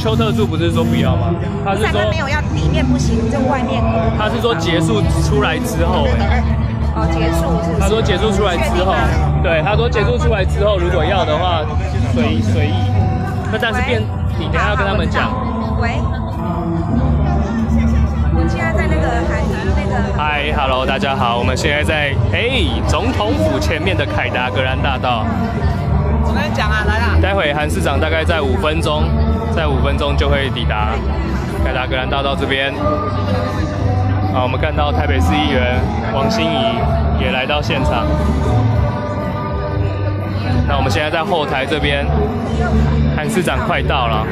邱特助不是说不要吗？他是说没有要里面不行，就外面可以。他是说结束出来之后、哎哦，结束是不是？他说结束出来之后对，他说结束出来之后，如果要的话，随随意。那但是变，你等下要跟他们讲。喂，我现在在那个海那个嗨，Hello，大家好，我们现在在哎总统府前面的凯达格兰大道。我跟你讲啊，来啦！待会韩市长大概在五分钟，在五分钟就会抵达凯达格兰大道这边。啊，我们看到台北市议员王心怡也来到现场。那我们现在在后台这边，韩市长快到了。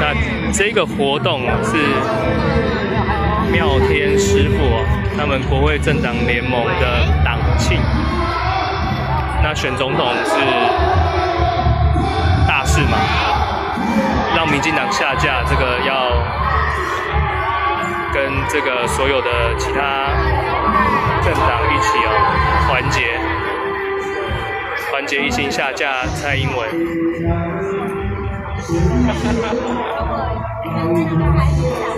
那这个活动是妙天师傅，他们国会政党联盟的党庆。选总统是大事嘛，让民进党下架，这个要跟这个所有的其他政党一起哦团结，团结一心下架蔡英文。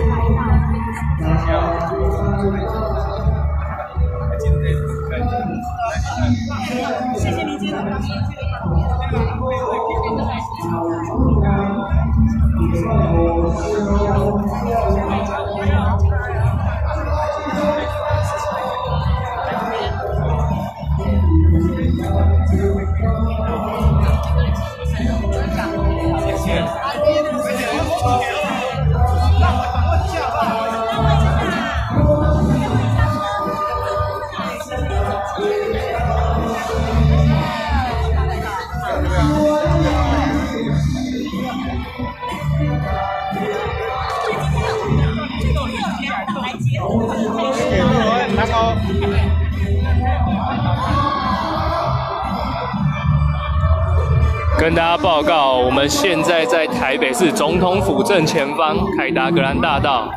现在在台北市总统府正前方凯达格兰大道。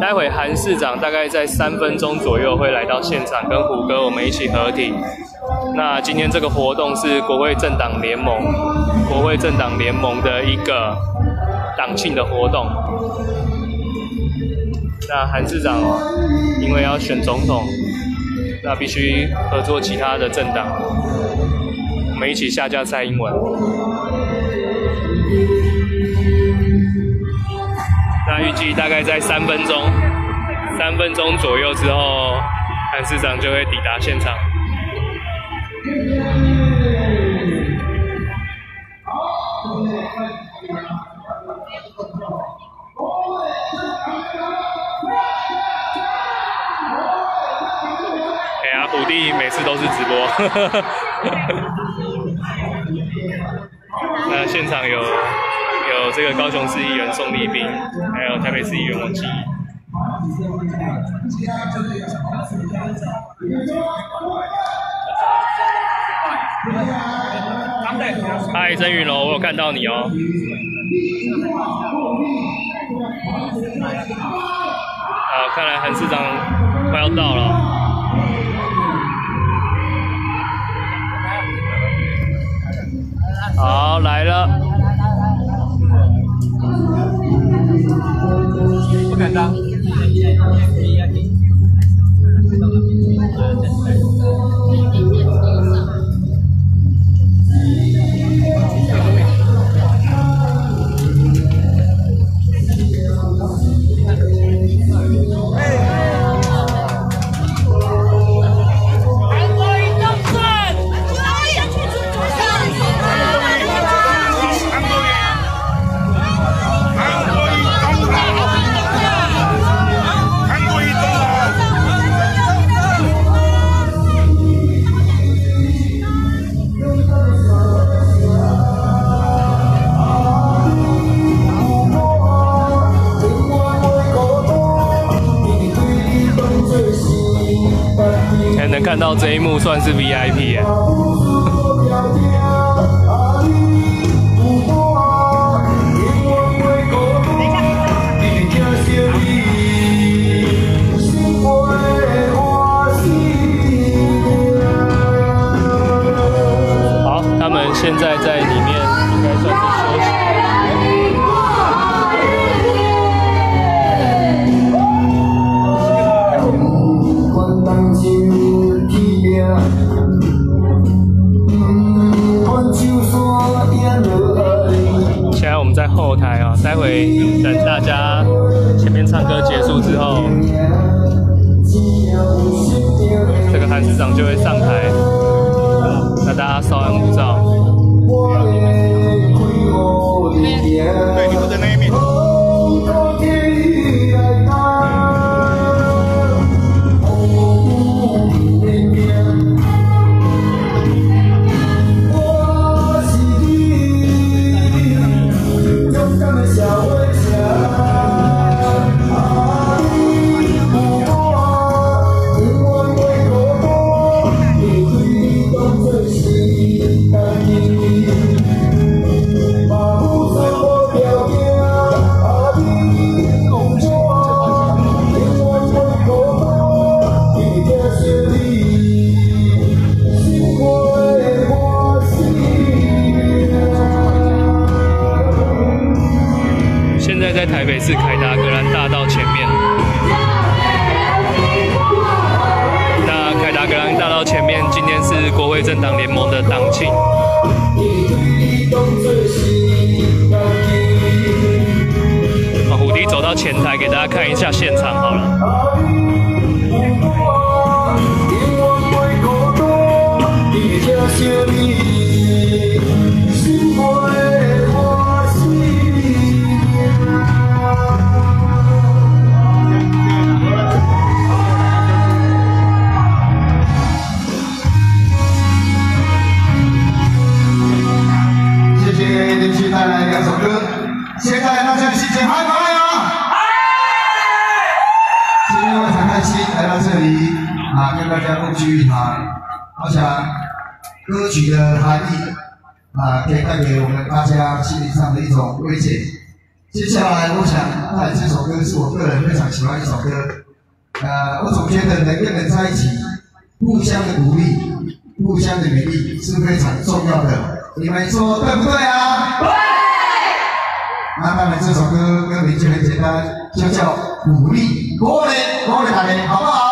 待会韩市长大概在三分钟左右会来到现场，跟虎哥我们一起合体。那今天这个活动是国会政党联盟，国会政党联盟的一个党庆的活动。那韩市长哦，因为要选总统，那必须合作其他的政党。我们一起下架蔡英文。那预计大概在三分钟，三分钟左右之后，韩市长就会抵达现场。哎呀，虎弟每次都是直播。那现场有这个高雄市议员宋立斌，还有台北市议员王基。嗨，曾云楼，我有看到你哦。啊，看来韩市长快要到了。好，来了。不能看到这一幕算是 VIP 耶。等，一。好，他们现在在。待会等大家前面唱歌结束之后这个韩市长就会上台那大家稍安勿躁。啊，可以带给我们大家心灵上的一种慰藉。接下来我想在这首歌，是我个人非常喜欢一首歌。呃，我总觉得每个人在一起，互相的鼓励，互相的名义是非常重要的。你们说对不对啊？对。那当然这首歌歌名就很简单，就叫鼓励，鼓励鼓励，好不好？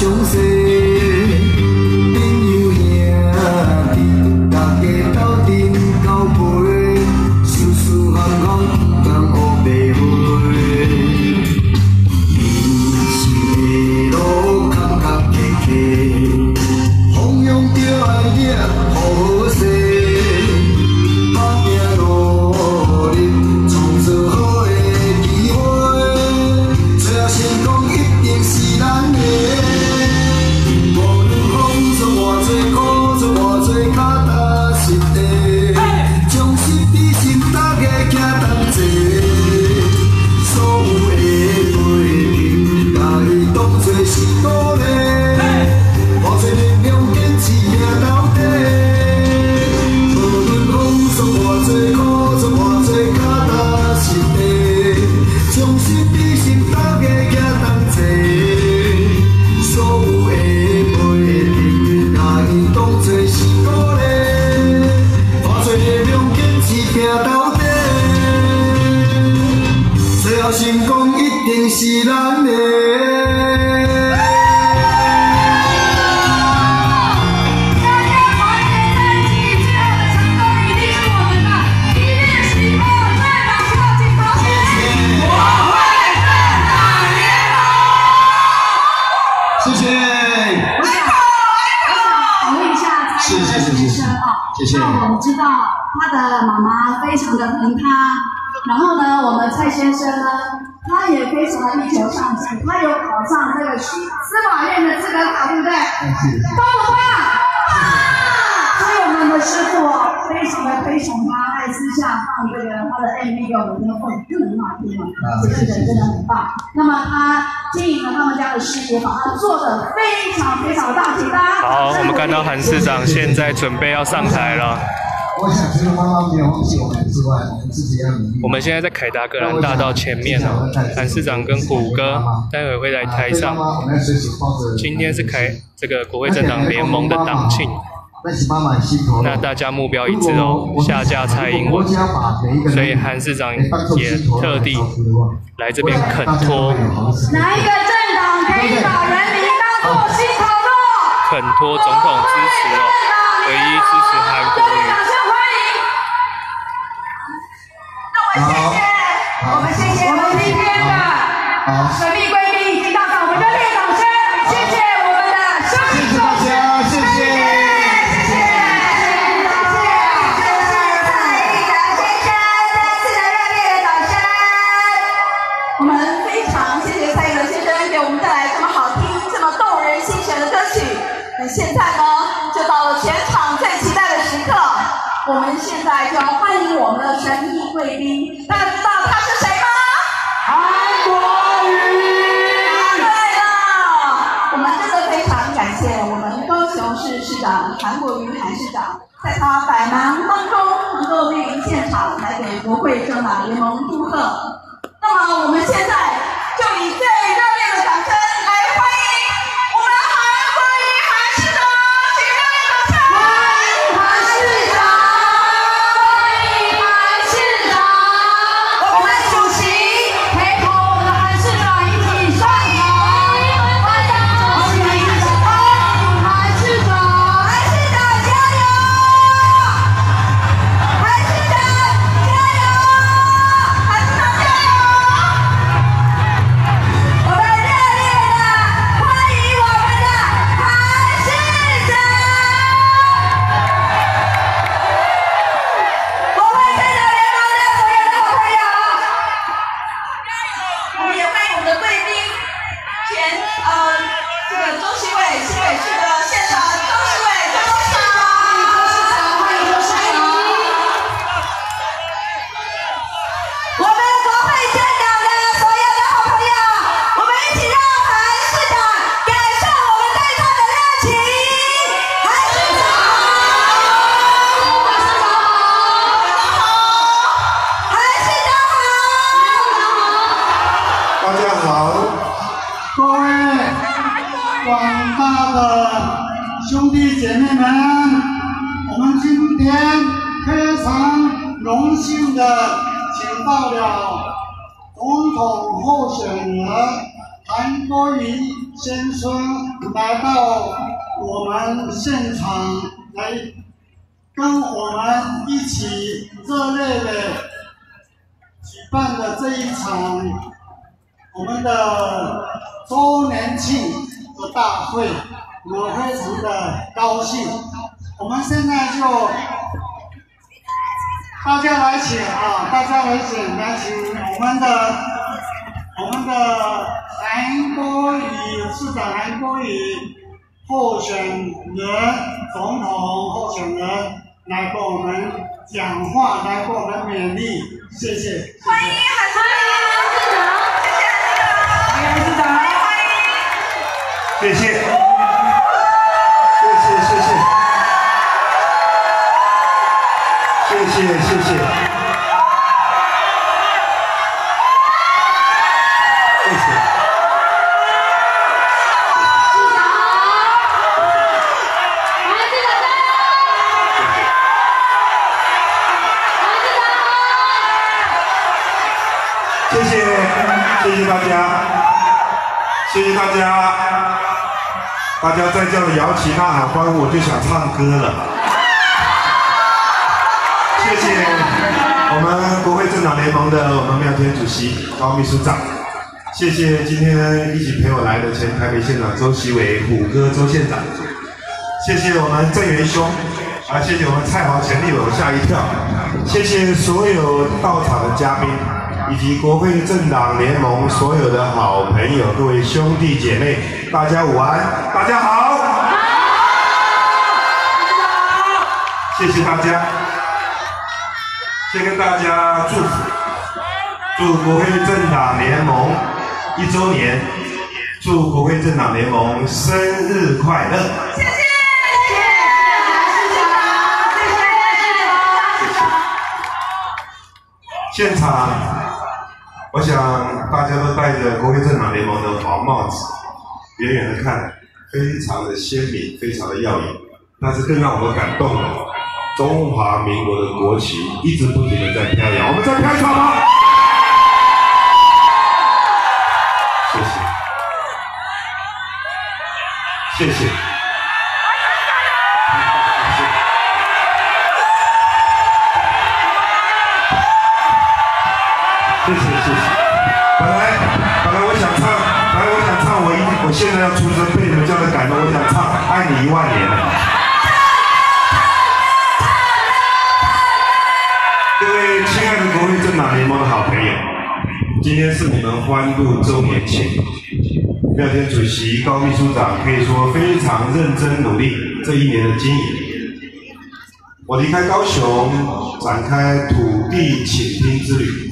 chose 司法院的资格卡，对不对？棒不棒？所以我们的师傅哦，非常的推崇他，爱私下放这个他的 MV 给我们真的很好听嘛，这个人真的很棒。那么他经营了他们家的事业，把它做的非常非常大，请大家好，我们看到韩市长现在准备要上台了。我想，除了妈妈没有忘记我们之外，我们自己要努力。我们现在在凯达格兰大道前面哦，韩市长跟虎哥待会会来台上。今天是凯这个国会政党联盟的党庆。那大家目标一致哦，下架蔡英文。所以韩市长也特地来这边恳托，哪一个政党可以把人民当做心头肉？恳托总统支持哦，唯一支持韩国谢谢，我们谢谢我们今天的神秘贵宾已经到场，我们热烈掌声，谢谢我们的生命总师，谢谢谢谢，谢谢，谢谢，谢谢蔡英文先生，再次的热烈的掌声。我们非常谢谢蔡英文先生给我们带来这么好听、这么动人心弦的歌曲。那现在呢，我们现在就要欢迎我们的神秘贵宾。大家知道他是谁吗？韩国瑜。对了，我们真的非常感谢我们高雄市市长韩国瑜韩市长，在他百忙当中能够莅临现场来给国会政党联盟祝贺。那么我们现在就以最现场来跟我们一起热烈的举办的这一场我们的周年庆的大会，我非常的高兴。我们现在就大家来请啊，大家来请，来请我们的我们的韩国宇市长韩国宇候选人总统候选人来跟我们讲话，来跟我们勉励，谢谢。欢迎韩市长，谢谢韩市长，欢迎韩市长，欢迎。谢谢，谢谢谢大家，谢谢大家，大家在这样摇旗呐喊欢呼，我就想唱歌了。谢谢我们国会政党联盟的我们妙天主席高秘书长，谢谢今天一起陪我来的前台北县长周习伟、虎哥周县长，谢谢我们郑元兄，啊，谢谢我们蔡豪前立委，我吓一跳，谢谢所有到场的嘉宾，以及国会政党联盟所有的好朋友，各位兄弟姐妹，大家午安，大家好，谢谢大家。先跟大家祝福，祝国会政党联盟一周年，祝国会政党联盟生日快乐。谢谢，谢谢，现场，我想大家都戴着国会政党联盟的黄帽子，远远的看，非常的鲜明，非常的耀眼。但是更让我们感动的，中华民国的国旗一直不停的在飘扬，我们再飘一下吗？谢，谢谢。谢六周年庆。妙天主席、高秘书长可以说非常认真努力这一年的经营。我离开高雄，展开土地倾听之旅，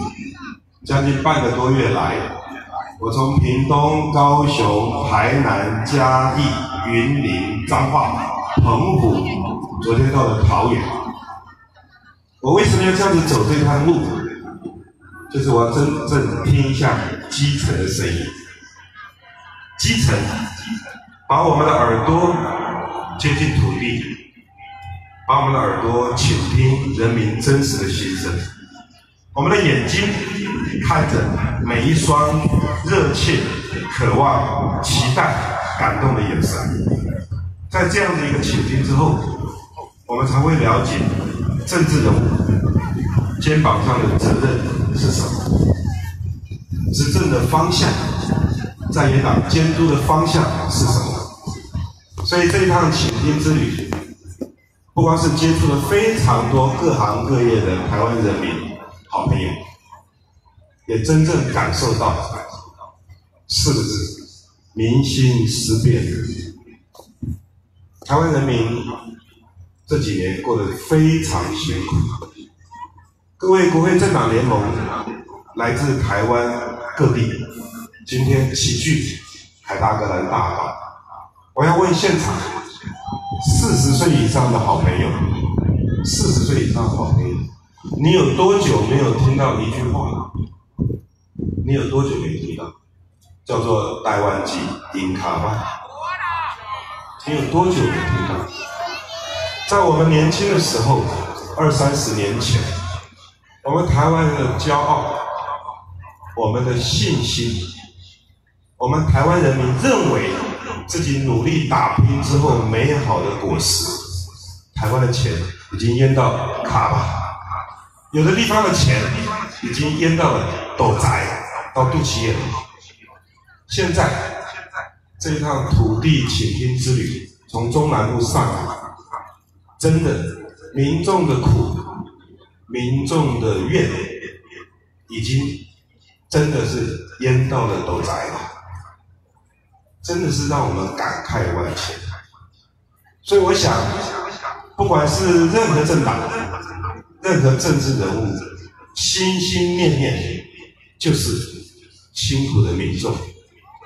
将近半个多月来，我从屏东、高雄、台南、嘉义、云林、彰化、澎湖，昨天到了桃园。我为什么要这样子走这趟路？就是我要真正听一下基层的声音。基层把我们的耳朵接近土地，把我们的耳朵倾听人民真实的心声，我们的眼睛看着每一双热切、渴望、期待、感动的眼神，在这样的一个倾听之后，我们才会了解政治人物肩膀上的责任是什么，执政的方向。在野党监督的方向是什么？所以这一趟倾听之旅，不光是接触了非常多各行各业的台湾人民好朋友，也真正感受到四个字：民心思变。台湾人民这几年过得非常辛苦。各位国会政党联盟来自台湾各地。今天齐聚海达格兰大道，我要问现场四十岁以上的好朋友，四十岁以上的好朋友，你有多久没有听到一句话？你有多久没听到？叫做台湾籍英卡吗？你有多久没听到？在我们年轻的时候，二三十年前，我们台湾人的骄傲，我们的信心。我们台湾人民认为自己努力打拼之后美好的果实，台湾的钱已经淹到卡巴，有的地方的钱已经淹到了斗宅，到肚脐眼。现在这一趟土地倾听之旅，从中南部上来，真的民众的苦，民众的怨，已经真的是淹到了斗宅了。真的是让我们感慨万千，所以我想，不管是任何政党、任何政治人物，心心念念就是辛苦的民众、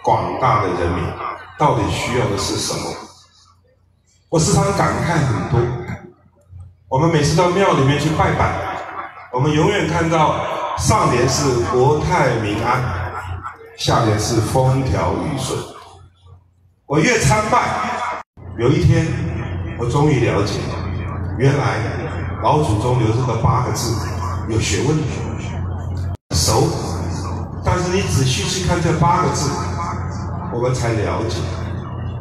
广大的人民到底需要的是什么？我时常感慨很多。我们每次到庙里面去拜拜，我们永远看到上联是国泰民安，下联是风调雨顺。我越参拜，有一天，我终于了解，原来老祖宗留这个八个字有学问。熟。但是你仔细去看这八个字，我们才了解，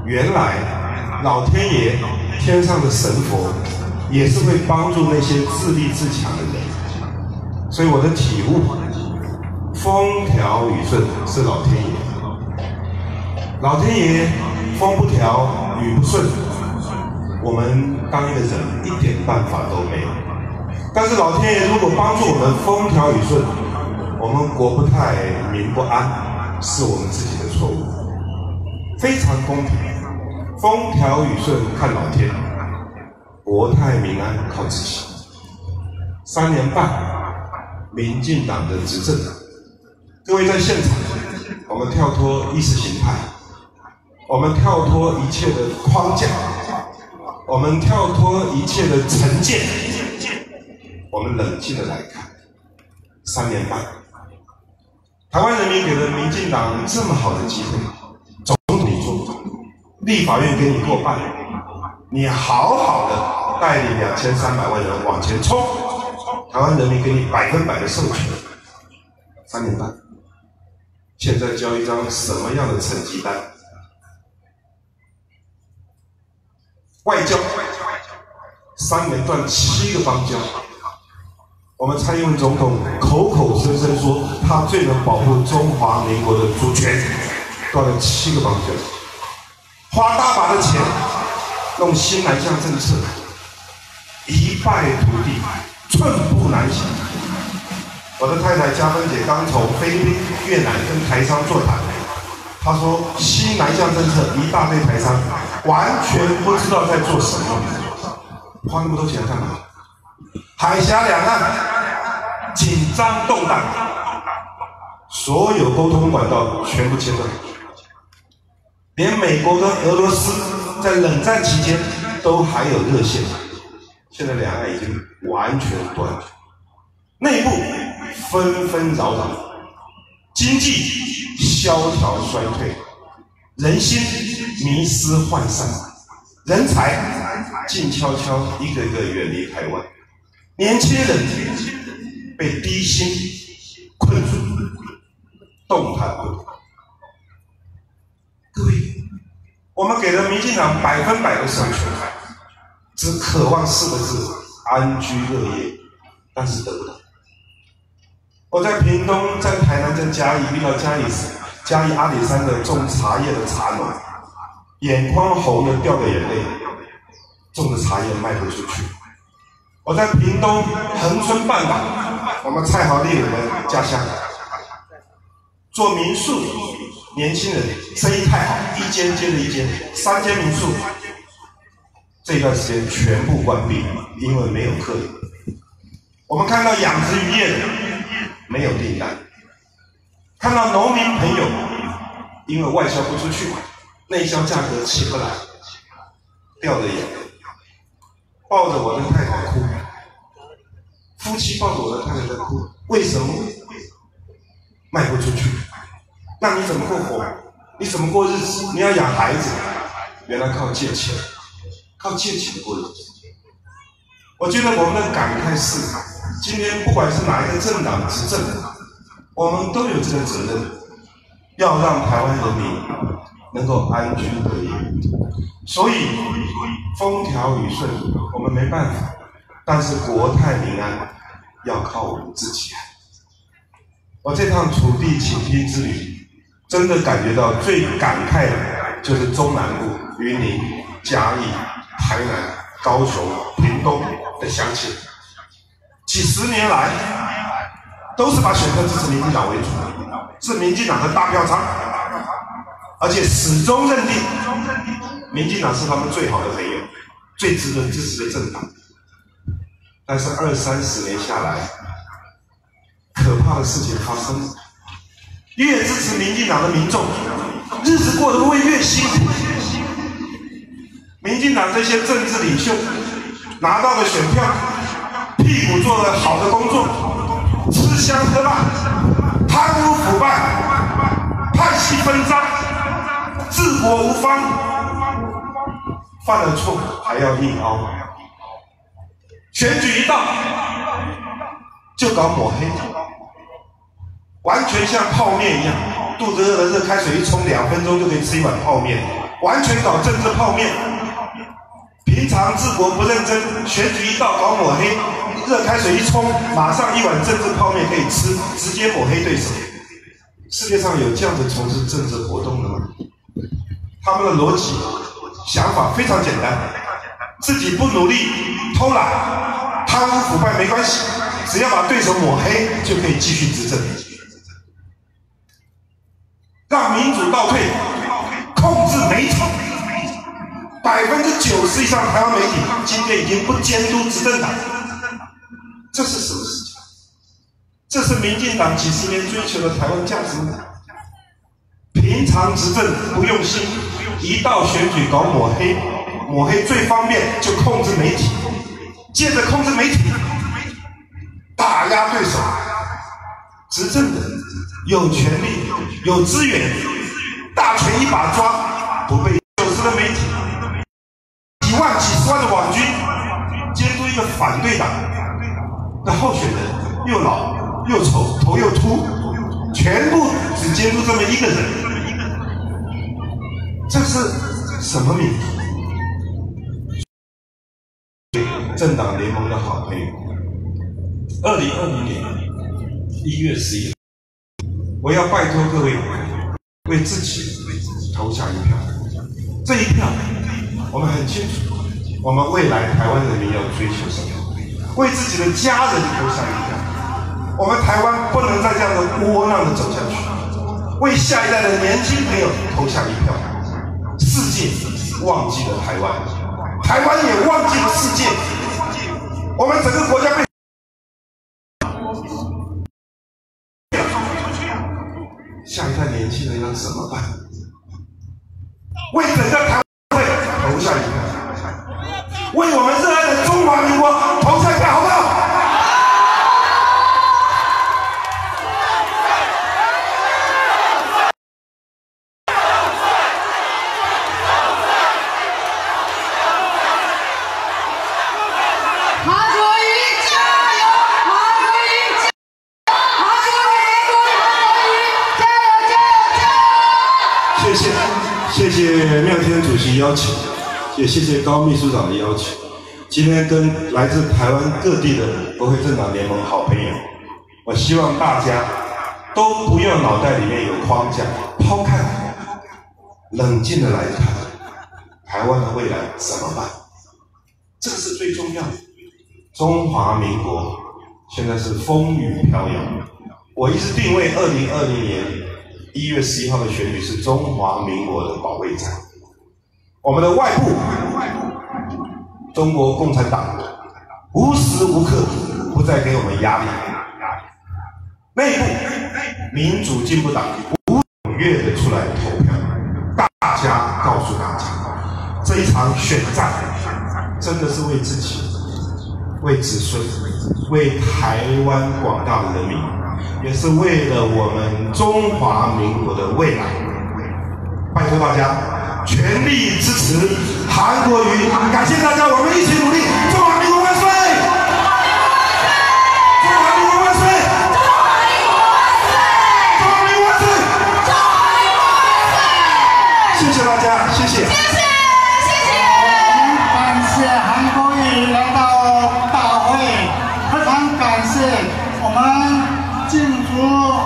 原来老天爷天上的神佛也是会帮助那些自立自强的人。所以我的体悟，风调雨顺是老天爷。老天爷风不调雨不顺，我们当一个人一点办法都没有。但是老天爷如果帮助我们风调雨顺，我们国不太民不安，是我们自己的错误。非常公平，风调雨顺看老天，国泰民安靠自己。三年半，民进党的执政，各位在现场，我们跳脱意识形态。我们跳脱一切的框架，我们跳脱一切的成见，我们冷静的来看，三年半，台湾人民给了民进党这么好的机会，总统你做，立法院给你过半，你好好的带领两千三百万人往前冲，台湾人民给你百分百的授权，三年半，现在交一张什么样的成绩单？外交，三年断七个邦交。我们蔡英文总统口口声声说他最能保护中华民国的主权，断了七个邦交，花大把的钱弄新南向政策，一败涂地，寸步难行。我的太太嘉芬姐刚从菲律宾、越南跟台商座谈，她说西南向政策一大堆台商。完全不知道在做什么，花那么多钱干嘛？海峡两岸紧张动荡，所有沟通管道全部切断，连美国跟俄罗斯在冷战期间都还有热线，现在两岸已经完全断绝，内部纷纷扰扰，经济萧条衰退。人心迷失涣散，人才静悄悄一个个远离台湾，年轻人被低薪困住，动弹不得。各位，我们给了民进党百分百的授权，只渴望四个字：安居乐业，但是得不到。我在屏东，在台南，在嘉义遇到嘉义市。嘉义阿里山的种茶叶的茶农，眼眶红的掉着眼泪，种的茶叶卖不出去。我在屏东恒春半岛，我们蔡豪烈的家乡，做民宿，年轻人生意太好，一间接着一间，三间民宿，这段时间全部关闭，因为没有客人。我们看到养殖渔业的没有订单。看到农民朋友因为外销不出去，内销价格起不来，掉了眼泪，抱着我的太太哭，夫妻抱着我的太太在哭，为什么卖不出去？那你怎么过活？你怎么过日子？你要养孩子，原来靠借钱，靠借钱过日子。我觉得我们的感慨是，今天不管是哪一个政党执政。我们都有这个责任，要让台湾人民能够安居乐业。所以风调雨顺我们没办法，但是国泰民安要靠我们自己。我这趟楚地倾听之旅，真的感觉到最感慨的就是中南部云林、嘉义、台南、高雄、屏东的乡亲，几十年来。都是把选择支持民进党为主，是民进党的大票仓，而且始终认定民进党是他们最好的朋友，最值得支持的政党。但是二三十年下来，可怕的事情发生了，越支持民进党的民众，日子过得会越辛苦。民进党这些政治领袖拿到的选票，屁股做了好的工作。吃香喝辣，贪污腐败，派系分赃，治国无方，犯了错还要硬凹，选举一到就搞抹黑，完全像泡面一样，肚子饿了，热开水一冲，两分钟就可以吃一碗泡面，完全搞政治泡面。平常治国不认真，选举一到搞抹黑，热开水一冲，马上一碗政治泡面可以吃，直接抹黑对手。世界上有这样子从事政治活动的吗？他们的逻辑、想法非常简单，自己不努力、偷懒、贪污腐败没关系，只要把对手抹黑就可以继续执政。让民主倒退，控制媒体，百分之九十以上台湾媒体今天已经不监督执政党，这是什么事情？这是民进党几十年追求的台湾价值？平常执政不用心，一到选举搞抹黑，抹黑最方便就控制媒体，借着控制媒体打压对手，执政的有权利、有资源，大权一把抓，不被候选人，又老又丑，头又秃，全部只监督这么一个人。这是什么名？政党联盟的好朋友，二零二零年一月十一，我要拜托各位为自己投下一票。这一票，我们很清楚，我们未来台湾人民要追求什么？为自己的家人投下一票。我们台湾不能再这样的窝囊的走下去，为下一代的年轻朋友投下一票。世界忘记了台湾，台湾也忘记了世界。我们整个国家被下一代年轻人要怎么办？为整个台湾会投下一票，为我们谢谢高秘书长的邀请。今天跟来自台湾各地的国会政党联盟好朋友，我希望大家都不要脑袋里面有框架，抛开，冷静的来看台湾的未来怎么办，这个是最重要的。中华民国现在是风雨飘摇，我一直定位二零二零年一月十一号的选举是中华民国的保卫战。我们的外部，中国共产党无时无刻不在给我们压力；内部，民主进步党踊跃的出来投票。大家告诉大家，这一场选战真的是为自己。为子孙，为台湾广大的人民，也是为了我们中华民国的未来。拜托大家全力支持韩国瑜，感谢大家，我们一起努力，中华民国万岁！中华民国万岁！中华民国万岁！中华民国万岁！谢谢大家，谢谢。感谢韩国瑜来到大会，非常感谢我们敬祝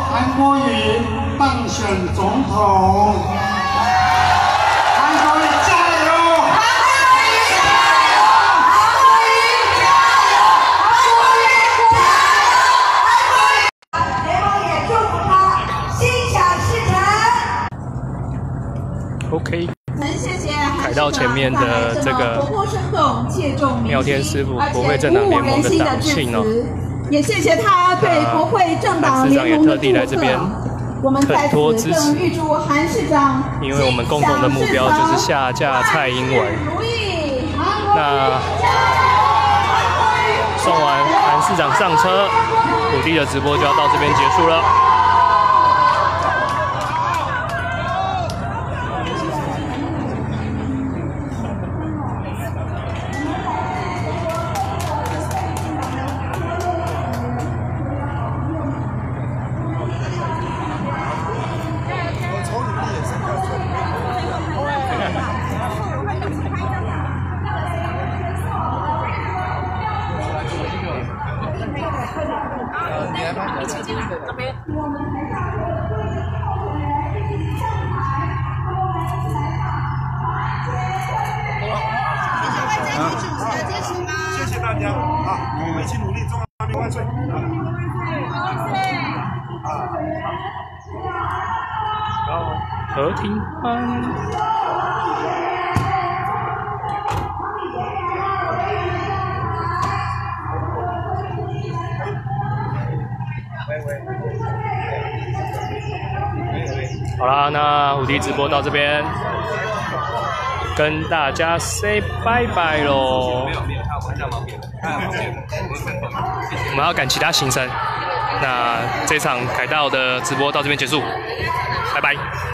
韩国瑜当选总统。面的这个活泼生动、切中民妙天师傅而且国会政党联盟的党庆哦也谢谢他对国会政党联盟的韩市长也特地来这边。我们恳托支持预祝韩市长因为我们共同的目标就是下架蔡英文如意。那送完韩市长上车，土地的直播就要到这边结束了。和平欢。好啦，那五 D 直播到这边，跟大家 say 拜拜喽。我们要赶其他行程，那这场凯道的直播到这边结束，拜拜。